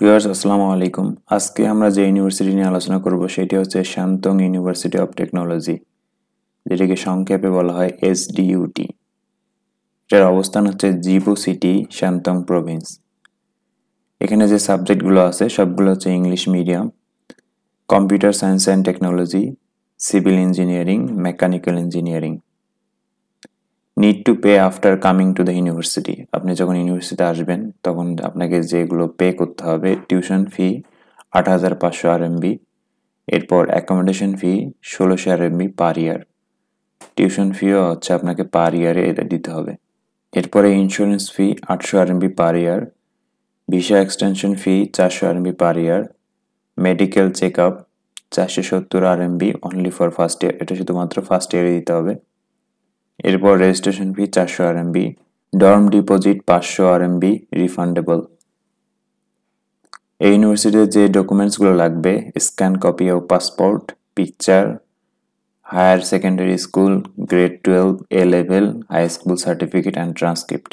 Viewers আসসালামু আলাইকুম। আজকে আমরা যে ইউনিভার্সিটি নিয়ে আলোচনা করব, সেটি হচ্ছে শান্তং ইউনিভার্সিটি অফ টেকনোলজি যেটাকে সংক্ষেপে বলা হয় এস এসডিইউটি এটার অবস্থান হচ্ছে জিবু সিটি শান্তং প্রভিন্স এখানে যে সাবজেক্টগুলো আছে, সবগুলো হচ্ছে English medium computer science and technology civil engineering mechanical engineering need to pay after coming to the university আপনি যখন ইউনিভার্সিটিতে আসবেন, তখন আপনাকে যেগুলো পে করতে হবে টিউশন ফি আট হাজার পাঁচশো আর এমবি এরপর অ্যাকোমোডেশন ফি ষোলোশো আর এমবি পার ইয়ার টিউশন ফিও হচ্ছে আপনাকে পার ইয়ারে এটা দিতে হবে। এরপরে ইন্স্যুরেন্স ফি আটশো R MB per year visa extension fee চারশো R MB per year medical check up চারশো সত্তর R MB only for first year এটা শুধুমাত্র ফার্স্ট ইয়ারে দিতে হবে। এরপর রেজিস্ট্রেশন ফি চারশো আর এমবি ডর্ম ডিপোজিট পাঁচশো আর এমবি রিফান্ডেবল এই ইউনিভার্সিটির যে ডকুমেন্টসগুলো লাগবে scan copy of passport picture higher secondary school grade twelve A level high school certificate and transcript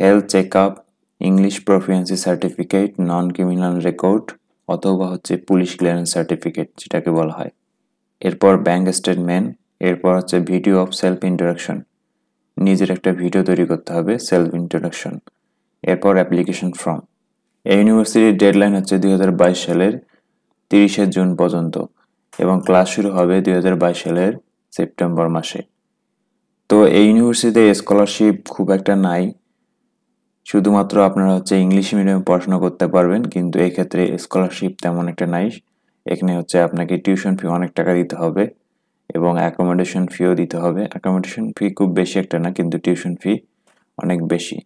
health check up English proficiency certificate non criminal record অথবা হচ্ছে police clearance certificate যেটাকে বলা হয়। এরপর ব্যাংক স্টেটমেন্ট এরপর হচ্ছে video of self introduction নিজের একটা ভিডিও তৈরি করতে হবে সেলফ ইন্ট্রোডাকশন এরপর অ্যাপ্লিকেশন ফর্ম এই ইউনিভার্সিটির ডেডলাইন হচ্ছে দুই হাজার বাইশ সালের তিরিশে জুন পর্যন্ত এবং ক্লাস শুরু হবে দুই হাজার বাইশ সালের সেপ্টেম্বর মাসে। তো এই ইউনিভার্সিটিতে স্কলারশিপ খুব একটা নাই। শুধুমাত্র আপনারা হচ্ছে ইংলিশ মিডিয়ামে পড়াশোনা করতে পারবেন, কিন্তু এক্ষেত্রে স্কলারশিপ তেমন একটা নাই। এখানে হচ্ছে আপনাকে টিউশন ফি অনেক টাকা দিতে হবে। এবং অ্যাকোমোডেশন ফিও দিতে হবে। অ্যাকোমোডেশন ফি খুব বেশি একটা না, কিন্তু টিউশন ফি অনেক বেশি।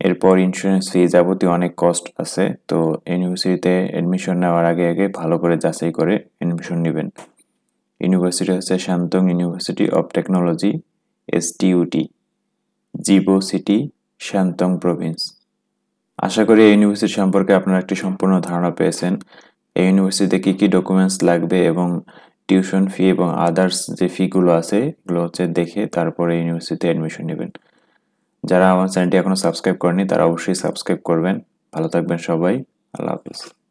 এরপর ইন্স্যুরেন্স ফি যাবতীয় অনেক কস্ট আছে, তো ইউনিভার্সিটিতে অ্যাডমিশন নেওয়ার আগে আগে ভালো করে যাচাই করে অ্যাডমিশন নেবেন। ইউনিভার্সিটি হচ্ছে Shandong University of Technology STUT Zibo city Shandong province আশা করি এই ইউনিভার্সিটি সম্পর্কে আপনারা একটি সম্পূর্ণ ধারণা পেয়েছেন। এই ইউনিভার্সিটিতে কী কী ডকুমেন্টস লাগবে এবং টিউশন ফি এবং আদার্স যে ফিগুলো আছে, এগুলো হচ্ছে দেখে তারপরে ইউনিভার্সিটিতে অ্যাডমিশন নেবেন। যারা আমার চ্যানেলটি এখনও সাবস্ক্রাইব করেনি তারা অবশ্যই সাবস্ক্রাইব করবেন। ভালো থাকবেন সবাই। আল্লাহ হাফিজ।